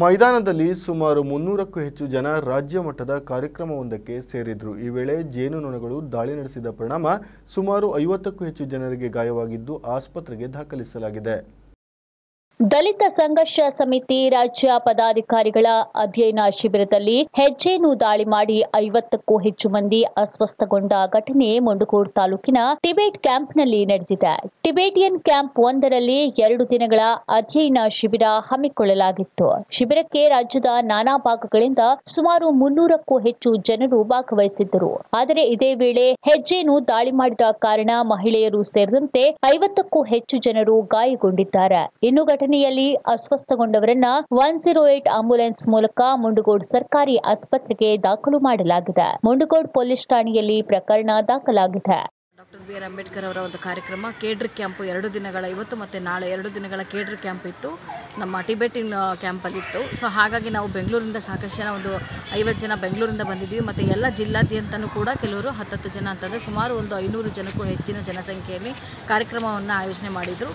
ಮೈದಾನದಲ್ಲಿ ಸುಮಾರು ಮುನ್ನೂರಕ್ಕೂ ಹೆಚ್ಚು ಜನ ರಾಜ್ಯ ಮಟ್ಟದ ಕಾರ್ಯಕ್ರಮವೊಂದಕ್ಕೆ ಸೇರಿದ್ರು. ಈ ವೇಳೆ ಜೇನುನೊಣಗಳು ದಾಳಿ ನಡೆಸಿದ ಪರಿಣಾಮ ಸುಮಾರು ಐವತ್ತಕ್ಕೂ ಹೆಚ್ಚು ಜನರಿಗೆ ಗಾಯವಾಗಿದ್ದು ಆಸ್ಪತ್ರೆಗೆ ದಾಖಲಿಸಲಾಗಿದೆ. ದಲಿತ ಸಂಘರ್ಷ ಸಮಿತಿ ರಾಜ್ಯ ಪದಾಧಿಕಾರಿಗಳ ಅಧ್ಯಯನ ಶಿಬಿರದಲ್ಲಿ ಹೆಜ್ಜೆನು ದಾಳಿ ಮಾಡಿ ಐವತ್ತಕ್ಕೂ ಹೆಚ್ಚು ಮಂದಿ ಅಸ್ವಸ್ಥಗೊಂಡ ಘಟನೆ ಮುಂಡಗೋಡ್ ತಾಲೂಕಿನ ಟಿಬೇಟ್ ಕ್ಯಾಂಪ್ನಲ್ಲಿ ನಡೆದಿದೆ. ಟಿಬೇಟಿಯನ್ ಕ್ಯಾಂಪ್ ಒಂದರಲ್ಲಿ ಎರಡು ದಿನಗಳ ಅಧ್ಯಯನ ಶಿಬಿರ ಹಮ್ಮಿಕೊಳ್ಳಲಾಗಿತ್ತು. ಶಿಬಿರಕ್ಕೆ ರಾಜ್ಯದ ನಾನಾ ಭಾಗಗಳಿಂದ ಸುಮಾರು ಮುನ್ನೂರಕ್ಕೂ ಹೆಚ್ಚು ಜನರು ಭಾಗವಹಿಸಿದ್ದರು. ಆದರೆ ಇದೇ ವೇಳೆ ಹೆಜ್ಜೆನು ದಾಳಿ ಮಾಡಿದ ಕಾರಣ ಮಹಿಳೆಯರು ಸೇರಿದಂತೆ ಐವತ್ತಕ್ಕೂ ಹೆಚ್ಚು ಜನರು ಗಾಯಗೊಂಡಿದ್ದಾರೆ. ಇನ್ನು ಘಟನೆಯಲ್ಲಿ ಅಸ್ವಸ್ಥಗೊಂಡವರನ್ನ ಒನ್ ಜೀರೋ ಏಟ್ ಆಂಬ್ಯುಲೆನ್ಸ್ ಮೂಲಕ ಮುಂಡಗೋಡ್ ಸರ್ಕಾರಿ ಆಸ್ಪತ್ರೆಗೆ ದಾಖಲು ಮಾಡಲಾಗಿದೆ. ಮುಂಡಗೋಡ್ ಪೊಲೀಸ್ ಠಾಣೆಯಲ್ಲಿ ಪ್ರಕರಣ ದಾಖಲಾಗಿದೆ. ಡಾಕ್ಟರ್ ಬಿ ಆರ್ ಅಂಬೇಡ್ಕರ್ ಅವರ ಒಂದು ಕಾರ್ಯಕ್ರಮ. ಕೇಡ್ರ್ ಕ್ಯಾಂಪ್ ಎರಡು ದಿನಗಳ ಇವತ್ತು ಮತ್ತು ನಾಳೆ ಎರಡು ದಿನಗಳ ಕೇಡ್ರ್ ಕ್ಯಾಂಪ್ ಇತ್ತು. ನಮ್ಮ ಟಿಬೆಟಿನ್ ಕ್ಯಾಂಪಲ್ಲಿತ್ತು ಸೊ, ಹಾಗಾಗಿ ನಾವು ಬೆಂಗಳೂರಿಂದ ಸಾಕಷ್ಟು ಜನ ಒಂದು ಐವತ್ತು ಜನ ಬೆಂಗಳೂರಿಂದ ಬಂದಿದ್ದೀವಿ. ಮತ್ತು ಎಲ್ಲ ಜಿಲ್ಲಾದ್ಯಂತನೂ ಕೂಡ ಕೆಲವರು ಹತ್ತತ್ತು ಜನ ಅಂತಂದರೆ ಸುಮಾರು ಒಂದು ಐನೂರು ಜನಕ್ಕೂ ಹೆಚ್ಚಿನ ಜನಸಂಖ್ಯೆಯಲ್ಲಿ ಕಾರ್ಯಕ್ರಮವನ್ನು ಆಯೋಜನೆ ಮಾಡಿದರು.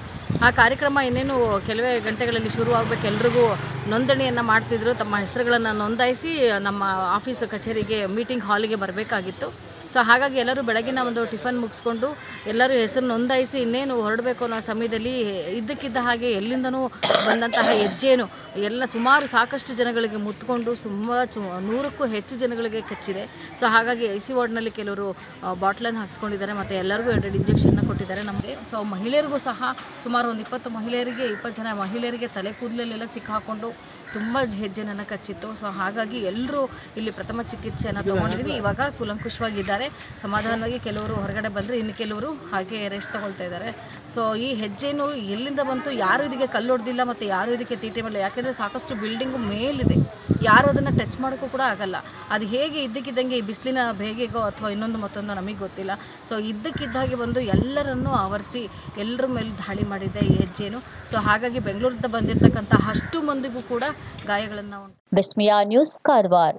ಆ ಕಾರ್ಯಕ್ರಮ ಇನ್ನೇನು ಕೆಲವೇ ಗಂಟೆಗಳಲ್ಲಿ ಶುರುವಾಗಬೇಕು. ಎಲ್ರಿಗೂ ನೋಂದಣಿಯನ್ನು ಮಾಡ್ತಿದ್ರು. ತಮ್ಮ ಹೆಸರುಗಳನ್ನು ನೋಂದಾಯಿಸಿ ನಮ್ಮ ಆಫೀಸ್ ಕಚೇರಿಗೆ, ಮೀಟಿಂಗ್ ಹಾಲಿಗೆ ಬರಬೇಕಾಗಿತ್ತು. ಸೊ ಹಾಗಾಗಿ ಎಲ್ಲರೂ ಬೆಳಗಿನ ಒಂದು ಟಿಫನ್ ಮುಗಿಸ್ಕೊಂಡು ಎಲ್ಲರೂ ಹೆಸರು ನೋಂದಾಯಿಸಿ ಇನ್ನೇನು ಹೊರಡಬೇಕು ಅನ್ನೋ ಸಮಯದಲ್ಲಿ ಇದ್ದಕ್ಕಿದ್ದ ಹಾಗೆ ಎಲ್ಲಿಂದನೂ ಬಂದಂತಹ ಹೆಜ್ಜೆನು ಎಲ್ಲ ಸುಮಾರು ಸಾಕಷ್ಟು ಜನಗಳಿಗೆ ಮುತ್ಕೊಂಡು ಚು ನೂರಕ್ಕೂ ಹೆಚ್ಚು ಜನಗಳಿಗೆ ಕಚ್ಚಿದೆ. ಸೊ ಹಾಗಾಗಿ ಐ ಸಿ ವಾರ್ಡ್ನಲ್ಲಿ ಕೆಲವರು ಬಾಟ್ಲನ್ನು ಹಾಕ್ಸ್ಕೊಂಡಿದ್ದಾರೆ ಮತ್ತು ಎಲ್ಲರಿಗೂ ಎರಡೆರಡು ಇಂಜೆಕ್ಷನ್ನ ಕೊಟ್ಟಿದ್ದಾರೆ ನಮಗೆ. ಸೊ ಮಹಿಳೆಯರಿಗೂ ಸಹ ಸುಮಾರು ಒಂದು ಇಪ್ಪತ್ತು ಮಹಿಳೆಯರಿಗೆ, ಇಪ್ಪತ್ತು ಜನ ಮಹಿಳೆಯರಿಗೆ ತಲೆ ಕೂದಲಲ್ಲೆಲ್ಲ ಸಿಕ್ಕಾಕೊಂಡು ತುಂಬ ಹೆಜ್ಜೆನನ್ನು ಕಚ್ಚಿತ್ತು. ಸೊ ಹಾಗಾಗಿ ಎಲ್ಲರೂ ಇಲ್ಲಿ ಪ್ರಥಮ ಚಿಕಿತ್ಸೆಯನ್ನು ತೊಗೊಂಡಿದ್ವಿ. ಇವಾಗ ಕೂಲಂಕುಷವಾಗಿದ್ದಾರೆ. ಸಮಾಧಾನವಾಗಿ ಕೆಲವರು ಹೊರಗಡೆ ಬಂದರೆ ಇನ್ನು ಕೆಲವರು ಹಾಗೆ ರೆಸ್ಟ್ ತಗೊಳ್ತಾ ಇದ್ದಾರೆ. ಸೊ ಈ ಹೆಜ್ಜೆನು ಎಲ್ಲಿಂದ ಬಂತು? ಯಾರು ಇದಕ್ಕೆ ಕಲ್ಲೊಡ್ದಿಲ್ಲ ಮತ್ತು ಯಾರು ಇದಕ್ಕೆ ತೀಟೆ ಮಾಡಿಲ್ಲ ಯಾಕೆಂದರೆ ಸಾಕಷ್ಟು ಬಿಲ್ಡಿಂಗು ಮೇಲಿದೆ. ಯಾರು ಅದನ್ನು ಟಚ್ ಮಾಡೋಕ್ಕೂ ಕೂಡ ಆಗಲ್ಲ. ಅದು ಹೇಗೆ ಇದ್ದಕ್ಕಿದ್ದಂಗೆ ಈ ಬಿಸಿಲಿನ ಬೇಗೆಗೋ ಅಥವಾ ಇನ್ನೊಂದು ಮತ್ತೊಂದು ನಮಗೆ ಗೊತ್ತಿಲ್ಲ. ಸೊ ಇದ್ದಕ್ಕಿದ್ದಾಗೆ ಬಂದು ಎಲ್ಲರನ್ನೂ ಆವರಿಸಿ ಎಲ್ಲರ ಮೇಲೆ ದಾಳಿ ಮಾಡಿದೆ ಈ ಹೆಜ್ಜೆನು. ಸೊ ಹಾಗಾಗಿ ಬೆಂಗಳೂರಿಂದ ಬಂದಿರತಕ್ಕಂಥ ಅಷ್ಟು ಮಂದಿಗೂ ಕೂಡ ಗಾಯಗಳನ್ನು ಬಿಸ್ಮಿಯಾ ನ್ಯೂಸ್ ಕಾರವಾರ.